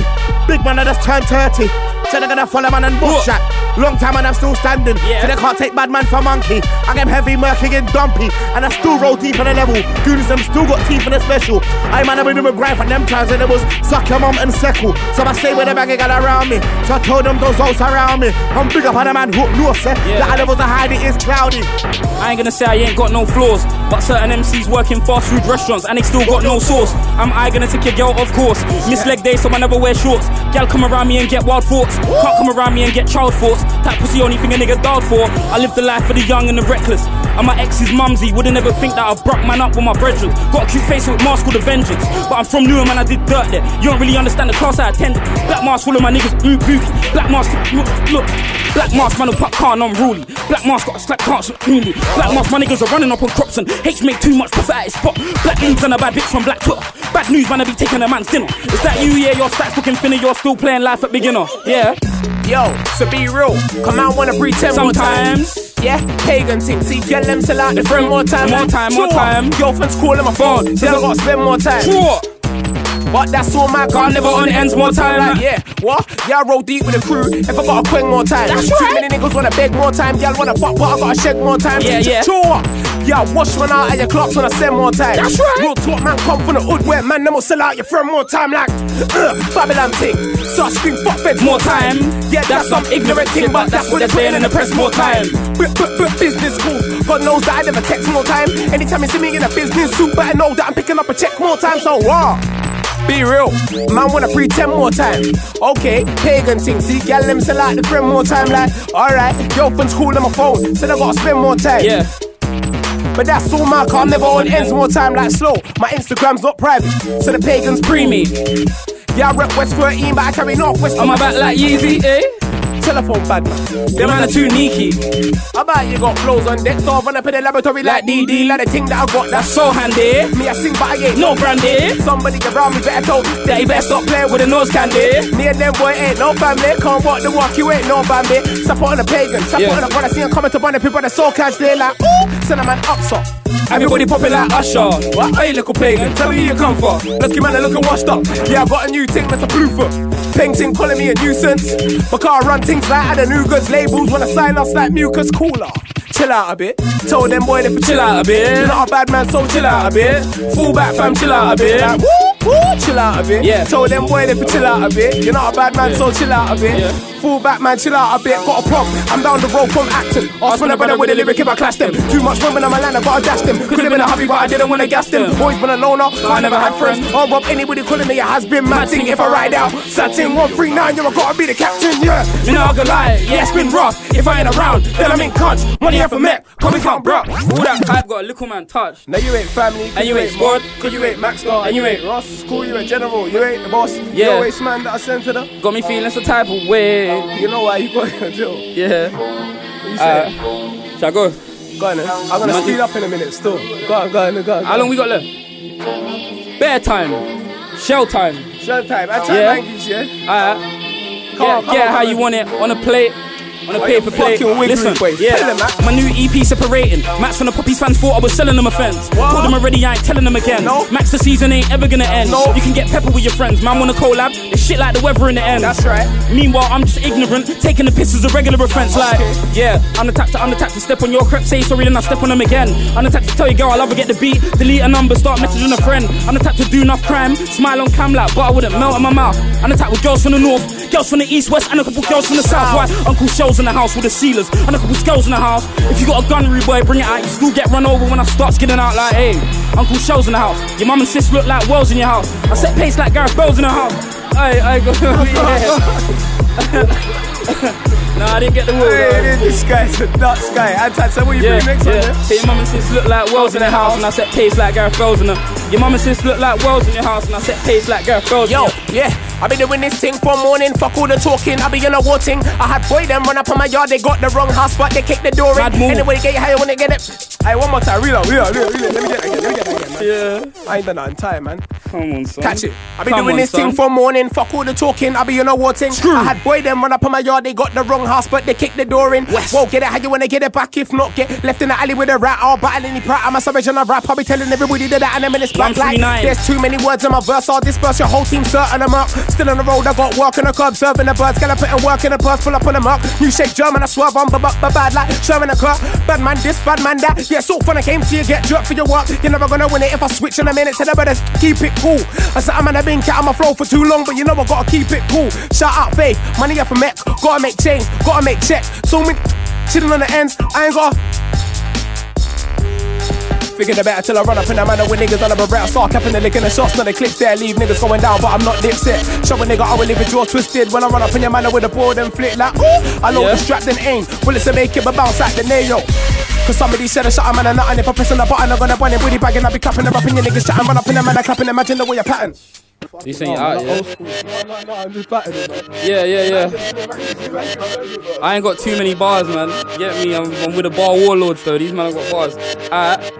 Big man I just turned 30. Said they're gonna follow man and bush shot. Long time and I'm still standing. Yeah. So they can't take bad man for monkey. I get heavy, murky and dumpy. And I still roll deep on the level. Goonies them still got teeth in the special. I man I've been doing grind for them times and it was suck your mum and seckle. So I stay with the bag got around me. So I told them those outs around me. I'm big up on the man who knows eh? Yeah. That levels are hiding is cloudy. I ain't gonna say I ain't got no flaws, but certain MCs work in fast food restaurants and they still got no sauce. Am I gonna take your girl? Of course. Miss leg day, so I never wear shorts. Gal come around me and get wild thoughts. Can't come around me and get child thoughts. That pussy only thing a nigga died for. I live the life for the young and the reckless. And my ex's mumsy wouldn't never think that I broke man up with my brethren. Got a cute face with mask called vengeance. But I'm from Newham and I did dirt there. You don't really understand the class I attended. Black mask full of my niggas, ooh, bookie. Black mask, look, look. Black mask man who pop car unruly. Black mask got a slap can't really. Black mask my niggas are running up on crops and H make too much profit at his spot. Black leaves and a bad bitch from Black Twitter. Bad news man I be taking a man's dinner. Is that you? Yeah, your stats looking thinner. You're still playing life at beginner. Yeah. Yo, so be real. Come out wanna pretend more Sometimes. Yeah, pagan tipsy, get them sell out the friend more time. More time, more time. Girlfriends calling my phone, then I gotta spend more time. Sure. But that's all my never on ends more time. Like, yeah, what? Yeah, I roll deep with the crew. If I got a quang more time. That's Too right. many niggas wanna beg more time. Y'all wanna fuck, but I gotta shake more time. Yeah, yeah. Sure. Yeah, wash man out at your clocks when I send more time. That's right. Real talk, man, come from the hood where man, them will sell out your friend more time. Like, uh, Babylon thing. So I scream, fuck feds More time. Yeah, that's some ignorant thing, but that's what they're saying in the press more time. Business cool. God knows that I never text more time. Anytime you see me in a business suit, but I know that I'm picking up a check more time. So, raw. Be real, man wanna pretend more time. Okay, pagan thing, see, gal them say like the friend more time, like, alright, girlfriend's calling my phone, said I gotta spend more time. Yeah. But that's all my car, I'm never on ends more time like slow. My Instagram's not private, so the pagans pre me. Yeah, I rep West 13, but I carry North West On my back like Yeezy, eh? Telephone bad man. Them man are too neaky. I bet you got flows on deck, so I run up in the laboratory like DD, like the thing that I got that's So handy. me. I sing, but I ain't No brandy. Somebody around me better tell That you better stop playing with the nose candy. Me and them boy ain't no family. Can't walk the walk, you ain't no family. Support on the pagan, support Yeah. on the brother. See him coming to burn the people that so cash. They like, ooh, send a man up so. Everybody popping like Usher. What? Hey, little pagan, tell me where you come from. Lucky man, I looking washed up. Yeah, I got a new thing that's a blue foot. Painting calling me a nuisance. My car run things like Ada Nugas. Labels wanna sign us like mucus cooler. Chill out a bit. Told them boy they Chill out a bit. Not a bad man, so chill out a bit. Full back fam, chill out a bit. Like, woo, chill out a bit. Yeah. Told them boy they for chill out a bit. You're not a bad man, so chill out a bit. Yeah. Full back man, chill out a bit. Got a prop. I'm down the road from acting. Ask for the brother with a lyric if I clash them. Too much women on my line, I gotta dash them. Could've been a hobby, but I didn't wanna gas them. Always been a loner, I never had friends. Or oh, rob anybody calling me a has been mad thing if I ride out. Satin 139, yeah, I gotta be the captain, yeah. You know I gonna lie, yeah, it's been rough. If I ain't around, then I'm in cunt. Money here for Mac, coming can't bro. All that hype got a little man touch. No, you ain't family, And you ain't squad. cause you ain't Max And you ain't- Ross, school, you ain't General, you ain't the boss. Yeah. You always man that I sent to them. Got me feeling some type of way. You know why you got your deal. Yeah. What you say? Uh, shall I go? Go on then. I'm gonna speed up in a minute still. Go on, go on, go on. Go on. How long we got left? Bear time. Shell time. Shell time. I tell Yeah. language, yeah? Alright. Come Yeah, on, yeah, on, how come you want it on a plate. On a Why paper you plate. fucking wiggly Listen, yeah, Tell them, man. my new EP separating. Max from the Puppies fans thought I was selling them a fence. Told them already, I ain't telling them again. Max, the season ain't ever gonna end. You can get pepper with your friends. Man, wanna collab? It's shit like the weather in the end. That's right. Meanwhile, I'm just ignorant, taking the piss as a regular offense. Like, yeah, I'm the type to, I'm the type to step on your crep, say sorry, then I step on them again. I'm the type to tell you, girl, I love her, get the beat, delete a number, start messaging a friend. I'm the to do enough crime, smile on cam like, but I wouldn't melt in my mouth. I'm the with girls from the north, girls from the east, west, and a couple girls from the south. Why? Uncle Shell's in the house with the sealers, and a couple skulls in the house. If you got a gun, rude boy, bring it out. You still get run over when I start skidding out like, hey, Uncle Shell's in the house. Your mum and sis look like wells in your house. I set pace like Gareth Bell's in the house. Hey, I go. yeah. Nah, I didn't get the word. Hey, this guy's a nuts guy. Anti, so what you Yeah, bring next yeah. one, yeah? Your mum and sis look like wells in the house, and I set pace like Gareth Bells in the. Your mum and sis look like wells in your house, and I set pace like Gareth Bells. Yo, yeah, I been doing this thing from morning, fuck all the talking, I be in a war thing. I had boy them run up on my yard, they got the wrong house, but they kicked the door in. Move. Anyway, get you how you wanna get it. Hey, one more time, real, real, real, real. Let me get that again, let me get that again, man. Yeah. I ain't done that in time, man. Come on, son. Catch it. I be Come doing on, this thing son. from morning, fuck all the talking, I be in a war thing. I had boy them run up on my yard, they got the wrong house, but they kicked the door in. West. Whoa, get it how you wanna get it back, if not, get left in the alley with a rat, I'll battle any prat. I'm a savage and I rap, I'll be telling everybody that I'm in this black like 139. There's too many words in my verse, I'll disperse your whole team, certain I'm up. Still on the road, I got work in the club, serving the birds, in work in the purse, pull up on the mark. New shape German, I swerve on, but bad like serving a club. Bad man this, bad man that. Yeah, so fun I came to you, get jerked for your work. You're never gonna win it if I switch in a minute. Tell the brothers, keep it cool. I said, I'm in a bin cat, I'm a flow for too long, but you know I gotta keep it cool. Shout out faith, money up for Mac, gotta make change, gotta make checks. So many chilling on the ends, I ain't gotta. Figured it better till I run up in a manner with niggas on a beretta. Start capping the lick in the shots, now they click there, leave niggas going down, but I'm not dipset. Show a nigga I will leave it jaw twisted when I run up in your manner with a board and flick like, ooh, I know Yeah. the strap and aim. Bullets to make it, but bounce like the nail. Cause somebody said a shot, I'm a nothing. If I press on the button, I'm gonna bun it, booty bagging, I'll be clapping, I'm rapping your niggas chatting, run up in the manner, clapping, imagine the way you pattern. You saying you out, ah, yeah? No, no, no, I'm just battering, man. Yeah, yeah, yeah. I ain't got too many bars, man. Get me? I'm, I'm with the bar warlords though. These men have got bars. Alright.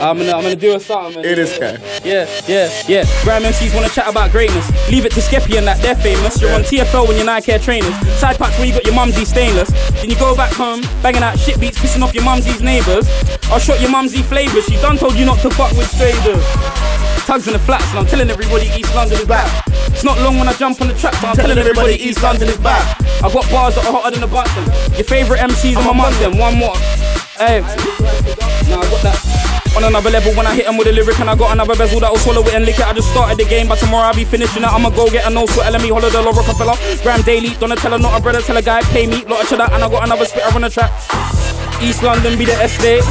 I'm gonna, I'm gonna do a something, man. It is guy. Yeah, yeah, yeah. Grime MCs wanna chat about greatness. Leave it to Skeppy and that they're famous. You're on TFL when you're Nike Air trainers. Side packs where you got your mumsy stainless. Then you go back home, banging out shit beats, pissing off your mumsy's neighbours. I'll shot your mumsy flavors. She done told you not to fuck with traders. Tugs in the flats, and I'm telling everybody East London is back. It's not long when I jump on the track, but I'm telling everybody East London is back. I got bars that are hotter than the button. Your favourite MCs on my month, one more. Hey, nah, I got that. On another level when I hit 'em with a lyric and I got another bezel that'll swallow it and lick it. I just started the game, but tomorrow I'll be finishing it. I'ma go get a no sweat LME, Holiday, Law Rockefeller. Gram Daily, Donatella, not a brother, tell a guy, pay me, lot of cheddar, and I got another spitter on the track. East London be the estate.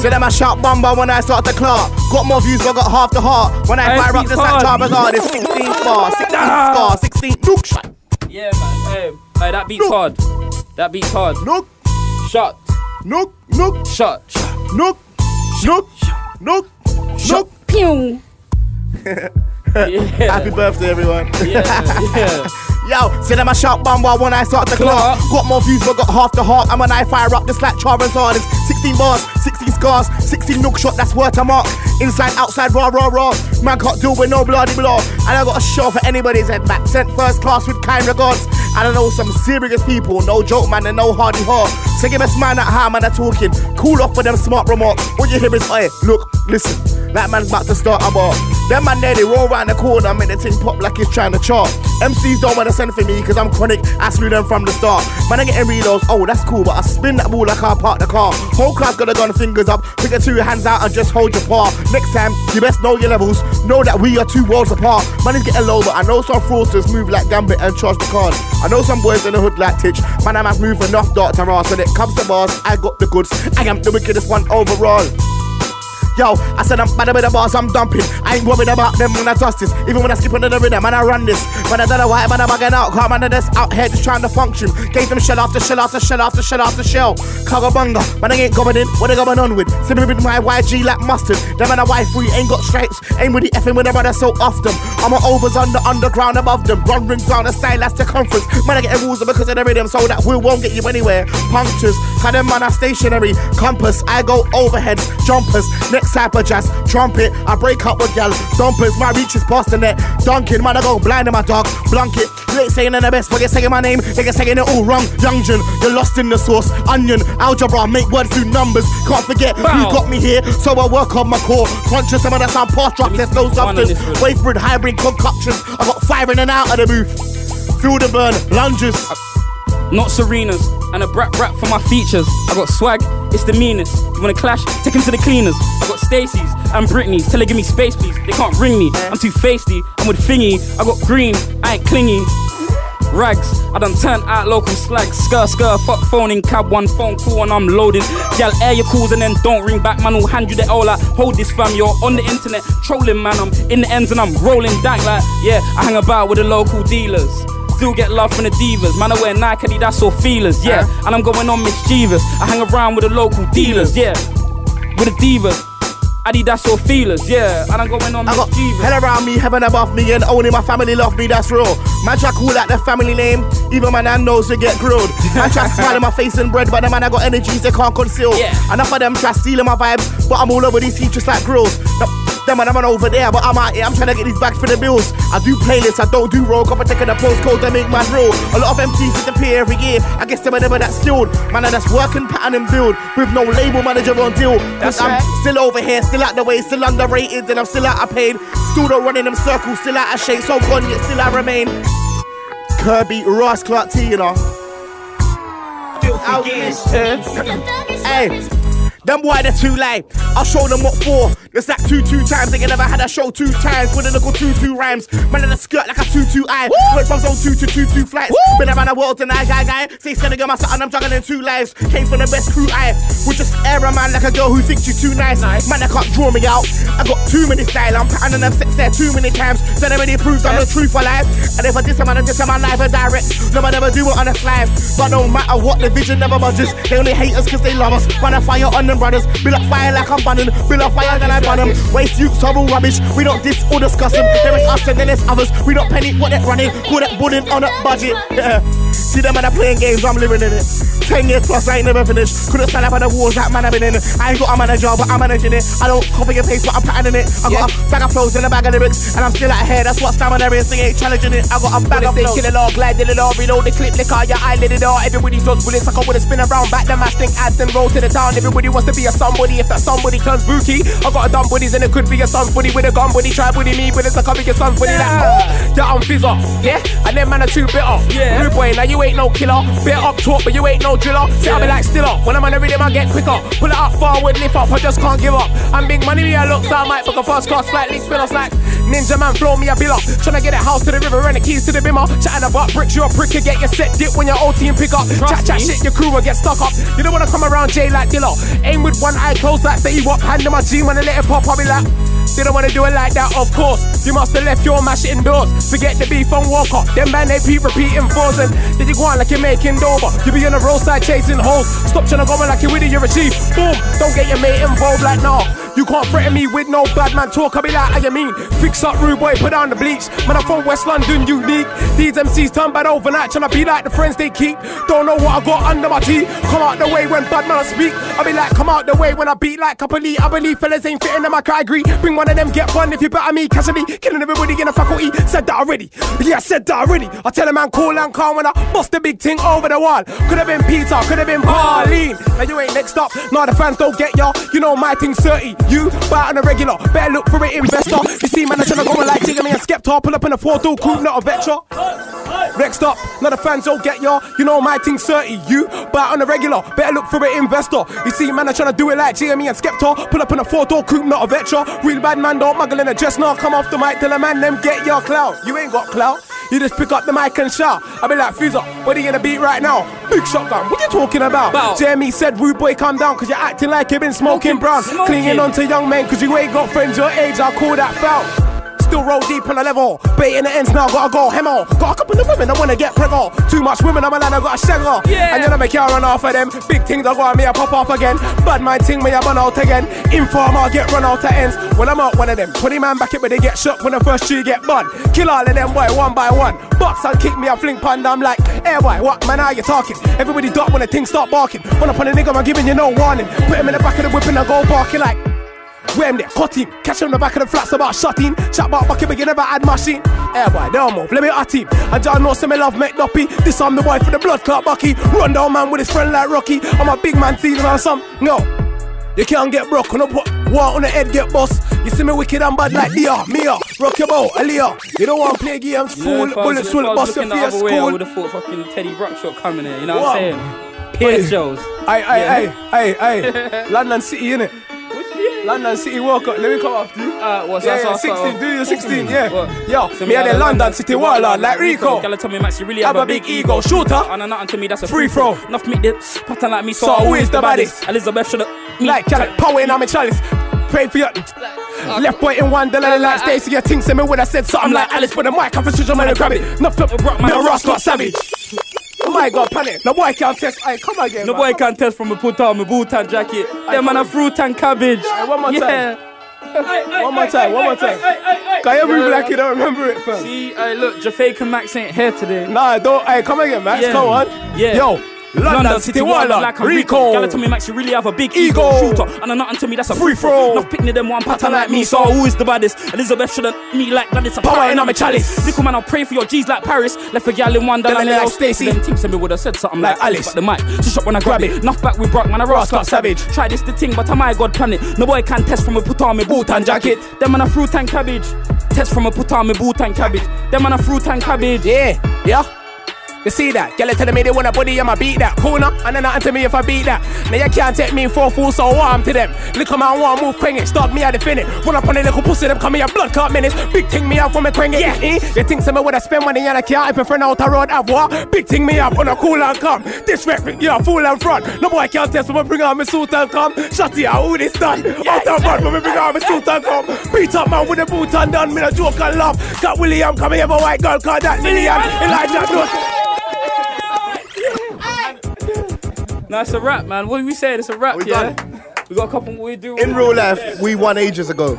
So them I shout bomber when I start to clock. Got more views, but got half the heart. When I fire up the sack hard. It's 16 star, 16 Ah. 16 nook shot. Yeah, man. Hey, hey, that beats hard. That beats hard. Nook, Shot. nook, nook, Shot. nook, nook, nook, nook. Pew. yeah. Happy birthday, everyone. Yeah, yeah. Yo, see them I shout bomber when I start the clock. Got more views, but got half the heart. And when I fire up, just like Charizard, it's 16 bars, 16 scars, 16 nook shot, that's worth a mark. Inside, outside, raw, raw, raw. Man can't deal with no bloody blah. And I got a show for anybody's head back. Sent first class with kind regards. And I know some serious people, no joke, man, and no hardy heart. So give us man at how man are talking. Cool off for them smart remarks. What you hear is, hey, look, listen. That man's about to start a bar. Them man there, they roll round the corner, make the thing pop like it's trying to chart. MCs don't wanna send for me, cause I'm chronic. I slew them from the start. Man, I getting reloads, oh, that's cool, but I spin that ball like I park the car. Whole class got a gun, fingers up, pick your two hands out and just hold your paw. Next time, you best know your levels, know that we are two worlds apart. Man is getting low, but I know some fraudsters move like Gambit and charge the card. I know some boys in the hood like Titch, man, I must move enough dot to ass. When it comes to bars, I got the goods, I am the wickedest one overall. Yo, I said I'm bad with the boss, I'm dumping. I ain't worried about them when I toss this. Even when I skip under the rhythm, man, I run this. But I don't know why, man, I'm bugging out. Man, I'm just out here just trying to function. Gave them shell after shell after shell after shell after shell. Cagabunga, man, I ain't going in. What they going on with? Sipping with my YG like mustard. Them man, a wife free, ain't got stripes. Ain't the effing with them, man, so often. I'm a overs on the underground above them. Run rings down the style, that's circumference. Man, I get rules because of the rhythm, so that we won't get you anywhere. Punctures, cause them man are stationary. Compass, I go overhead. Jumpers, type of jazz. Trumpet, I break up with gal. Dumpers, my reach is past the net. Dunking, man, I go blind in my dog. Blanket, you ain't saying in the best, you're saying my name. They get saying it all wrong. Young Jun, you're lost in the sauce. Onion, algebra, make words do numbers. Can't forget Bow. who got me here, so I work on my core. Conscious, some of that sound past me there's no substance. Wavebread, hybrid concoctions. I got firing and out of the booth. Feel the burn, lunges. Not Serena's, and a brat brat for my features. I got swag, it's the meanest. You wanna clash? Take him to the cleaners. I got Stacy's and Britney's. Tell her give me space, please. They can't ring me. I'm too feisty. I'm with Thingy. I got green. I ain't clingy. Rags, I done turned out local slag. Skr, skr, fuck phone in cab, one phone call and I'm loading. Gal, air your calls and then don't ring back, man. Will hand you the all like, hold this fam, you're on the internet trolling, man. I'm in the ends and I'm rolling dank like, yeah, I hang about with the local dealers. Still get love from the divas. Man, I wear Nike, Adidas or feelers, yeah. Uh-huh. And I'm going on mischievous. I hang around with the local dealers, yeah. With the divas. Adidas or feelers, yeah. And I'm going on I got hell around me, heaven above me, and only my family love me, that's real. Man try call out the family name, even my nan knows to get grilled. Man try smile in my face and bread, but the man I got energies they can't conceal. Yeah. Enough of them try stealing my vibes, but I'm all over these teachers like grills. The, them man, I'm an over there, but I'm out here, I'm trying to get these bags for the bills. I do playlists, I don't do roll, I'm taking the postcode to make my real. A lot of MCs disappear every year, I guess they were never that skilled. Man, that's working pattern and build, with no label manager on deal. That's I'm right. Still over here, still out the way, still underrated, and I'm still out of pain. Still don't run in them circles, still out of shape, so gone, yet still I remain. Kirby, Ross Clark T, you know. Out this, eh? Hey, them boy they're too late. I'll show them what for. It's like two two times. They never had a show two times with a little two two rhymes. Man in a skirt like a two two eye. Went from zone two to two two flights. Been around the world tonight, guy guy. Say sending girl my son, I'm juggling two lives. Came from the best crew I. With just air a man like a girl who thinks you too nice. Man, I can't draw me out. I got too many style. I'm patterning them sets there too many times. So they already proved I'm the truth for life. And if I diss a man, I diss a man live and direct. No man never do it on a slide. But no matter what, the vision never budges. They only hate us cause they love us. Run a fire on them brothers. Build up fire like I'm bunning. Build up fire then I burn them. Waste are all rubbish. We don't diss or discuss them. There is us and then there's others. We don't penny what they're running. Call that building on a budget. Yeah. See them man are playing games, I'm living in it. Ten years plus, I ain't never finished. Couldn't stand up at the walls that man I've been in. I ain't got a manager, but I'm managing it. I don't copy and paste, but I'm patterning it. I got a bag of flows and a bag of lyrics, and I'm still out here. That's what stamina is. They ain't challenging it. I got a bag of flows. kill it all, glide it all, reload the clip, lick out your eye, let it all. Everybody does bullets, like I would spin around, back the mash, think ads, then roll to the town. Everybody wants to be a somebody, if that somebody turns bookie. I got a dumb buddies, and it could be a son buddy with a gun buddy. Try buddy me, but it's a be your son buddy. Like, oh, yeah, I'm fizzer, yeah, and them man are too bitter. Yeah. Rude boy, now you ain't no killer. Bit up talk, but you ain't no driller. See, I be like still up. When I'm on the rhythm, I get quicker. Pull it up forward, lift up, I just can't give up. I'm big money, me, I look, so I might book a first class flight, link spin us like ninja man, flow me a bill up. Tryna get a house to the river and the keys to the bimmer. Chatting about bricks, you a prick, you get your set dip when your old team pick up. Chat, chat, me. shit, your crew will get stuck up. You don't wanna come around Jay like Dilla. Aim with one eye closed like Fetty Wap. Hand in my G when I let it pop, I'll be like. They don't wanna do it like that, of course. You must have left your mash indoors. Forget the beef on Walker. Them man they repeating fours and then you go on like you're making Dover. You be on the roadside chasing hoes. Stop trying to go on like you're with it, you're a chief. Boom, don't get your mate involved like nah. You can't threaten me with no bad man talk. I be like, how you mean? Fix up, rude boy, put down the bleach. Man, I'm from West London, unique. These MCs turn bad overnight, tryna be like the friends they keep. Don't know what I got under my teeth. Come out the way when bad man speak. I be like, come out the way when I beat like couple I believe fellas ain't fitting in my car, I one of them, get one if you better me. Casually, killing everybody in the faculty. Said that already. Yeah, I said that already. I tell a man cool and calm when I bust the big thing over the wall. Could have been Peter, could have been Pauline. Now you ain't next up. Now the fans don't get ya. You know my thing's 30. You buy on a regular. Better look for it, investor. You see, man, I'm trying to go like Jigga me and Skepta. Pull up in a four door coupe, not a Vectra. Next up, now the fans don't get ya. You know my thing's 30. You buy on a regular. Better look for it, investor. You see, man, I'm trying to do it like me and Skepta. Pull up in a four door coupe, not a Vectra. Real bad man don't muggle in a dress. Now come off the mic, tell a man them get your clout. You ain't got clout. You just pick up the mic and shout. I be like, Fuzzer, what are you gonna beat right now? Big shotgun, what you talking about? About. Jeremy said, rude boy, calm down, cause you're acting like you've been smoking Smoking, brown. smoking. Clinging on to young men, cause you ain't got friends your age, I'll call that foul. Still roll deep on the level, baiting the ends now, gotta go hemo. Got a couple of women, I wanna get preggo. Too much women, I'm a land, I got a shagger. Yeah. And then I make you run off of them. Big things, I got me, I pop off again. Bad mind thing, me, I run out again. Informer, get run out to ends. When I'm out, one of them. 20 man back it, but they get shot when the first tree get bun. Kill all of them, boy, one by one. Box and kick me, I fling panda, I'm like, hey boy, what man are you talking? Everybody duck when the things start barking. Run up on a nigga, I'm giving you no warning. Put him in the back of the whip and I go barking like. Where him there, cut him, catch him in the back of the flats about shutting. Chat about bucket, but you never had machine. Hey boy, don't move, let me at him. And John knows me love make duppy. This I'm the boy for the blood clot bucky. Run down man with his friend like Rocky. I'm a big man feeling on some. No. You can't get broke, no put war on the head, get bust. You see me wicked and bad like Dia, Mia, rock your boat, Aaliyah. You don't want to play games, You know, fool, I was- bullets I will bust your looking the face, other way, I would have thought fucking Teddy Rockshot coming here. You know What? what I'm saying? Peer shows. Aye, aye, aye, aye, aye. London City, innit? London City World Cup. Let me come after you. Uh, what's Yeah, that? yeah, So- so- 16, do your 16, yeah. What? Yo, So me and the London City Warlord like Rico. Gala tell me, Max, you really Have have, a big ego. Shooter. And nothing to me, that's a Free throw. Enough make the pattern like me, so, So I who always is the baddest? Elizabeth should have. Like chalice, power in my chalice. Pray for your left boy in one dollar like Stacey. Your thing say me would have said something like Alice, but the mic off a switch, I'm gonna grab it. Enough to Rock, me man. a Ross got savage. Oh my god, panic. No boy can't test. Aye, come again. No man. boy can't test from a put on my boot and jacket. Them man a fruit and cabbage. Aye, one more yeah. One more time, one more time. Can you move like you don't remember it, fam? See, look, Jafaica Max ain't here today. Nah, don't. Hey, come again, Max. Yeah. Come on. Yeah. Yo, London, City Warlord, like I'm Rico. Gala tell me Max, you really have a big Ego. ego, shooter. And a nothing to me, that's a Free throw. Enough picking them one pattern like me, so who is the baddest? Elizabeth shouldn't me like that, it's a Power power in in on my my chalice. Little man, I'll pray for your G's like Paris. Left a gal in one Then I like. Stacey. Them teams me would have said something like, Like Alice. But the mic, just up when I grab it. Enough back with Brock, man, I rascal got savage. Try this the thing, but I my God planet. No boy can test from a put on me boot and jacket. Them man a fruit and cabbage. Test from a put on me boot and cabbage. Them man a fruit and cabbage. Yeah, yeah. You see that? Girl, telling me they want a body, I'ma beat that. Corner, and then nothing to me if I beat that. Now you can't take me for a fool, so I'm to them. Look at my want move quang it, stop me at the finish. Run up on the little pussy, them come here, blood clot minutes. Big thing me up from a quang it. Yeah, eh? You think some would have spent money and I can't if a friend out the road have what? Big thing me up on a cool and come. Disrespect yeah, fool and front. No boy can't test when I bring out my suit and come. Shut it out, who this done? Out the front when we bring out my suit and come. Beat up man with a boot and done, me a joke and laugh. Got William coming here, a white girl called that Lillian. Elijah knows. No, it's a rap, man. What are we saying? It's a rap, We yeah. done. We got a couple. What we do? In real life, we won ages ago.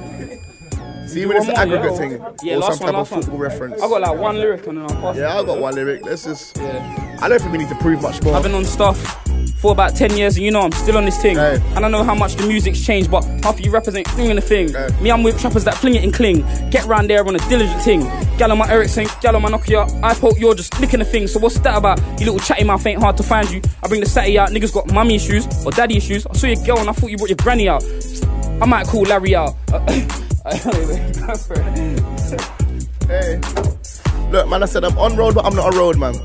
See when it's an aggregate yeah. thing Yeah, or last some one, type of last one. football reference. I got like one lyric and then I'll pass. Yeah, I got one lyric. Let's just. Yeah. I don't think we need to prove much more. I've been on stuff for about 10 years and you know I'm still on this thing. Hey. And I know how much the music's changed, but half of you rappers ain't flinging the thing. Hey. Me, I'm with trappers that fling it and cling. Get round there on a diligent thing. Gal on my Ericsson, gal on my Nokia. I hope you're just licking the thing. So what's that about? You little chatty mouth ain't hard to find you. I bring the satty out, niggas got mummy issues or daddy issues. I saw your girl and I thought you brought your granny out. I might call Larry out. Uh, hey. Look, man, I said I'm on road, but I'm not a road man.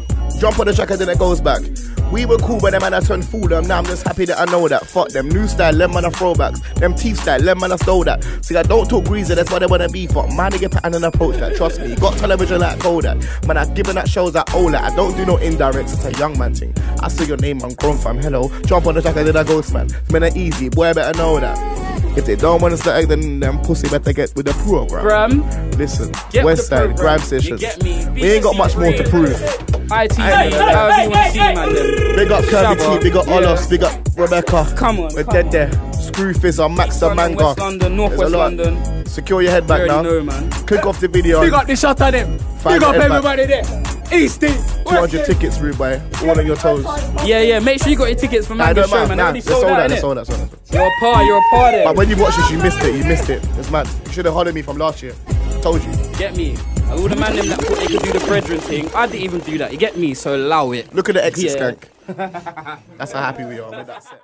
Jump on the track and then it goes back. We were cool, but them man I turned fool them. Now I'm just happy that I know that. Fuck them. New style, them man are throwbacks. Them teeth style, them man I stole that. See, I don't talk greasy, that's why they wanna be. Fuck, man, they get pattern and approach that. Trust me, got television like Kodak. Man, I given that shows that all that. I don't do no indirects, it's a young man thing. I see your name, I'm grown fam. Hello, jump on the track, I did a ghost man. It's been easy, boy, I better know that. If they don't want to start then them pussy better get with the program. Bram, Listen, Get West Side. Grime Sessions. We ain't got much more to prove. IT, Hey, however you want to see, man. Them. Big up Kirby T, big up Yeah. Olos, big up Rebecca. Come on, We're come dead on. there. Scrufizz, Max the Manga. West London, North There's a lot. London. Secure your head back now. know, man. Click off the video. Big up the shot of them. Find Big up head back. everybody there. East End. 200 tickets, boy. All on your toes. Yeah, yeah. Make sure you got your tickets for Nah, Mango don't Show, man. Nah, it's sold out, it's sold out, sold out. You're a par, you're a par there. But when you watch this, you missed it. You missed it. It's mad. You should have hollered me from last year. Told you. Get me? All the man them that thought they could do the brethren thing, I didn't even do that. You get me? So allow it. Look at the exit Yeah. skank. That's how happy we are with that set.